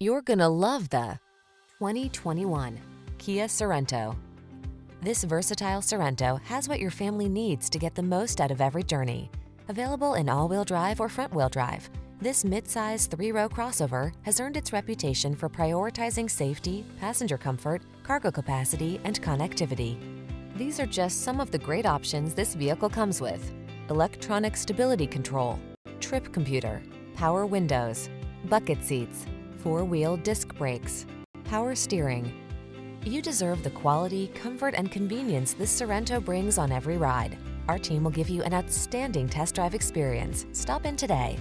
You're gonna love the 2021 Kia Sorento. This versatile Sorento has what your family needs to get the most out of every journey. Available in all-wheel drive or front-wheel drive, this midsize three-row crossover has earned its reputation for prioritizing safety, passenger comfort, cargo capacity, and connectivity. These are just some of the great options this vehicle comes with. Electronic stability control, trip computer, power windows, bucket seats, four-wheel disc brakes, power steering. You deserve the quality, comfort, and convenience this Sorento brings on every ride. Our team will give you an outstanding test drive experience. Stop in today.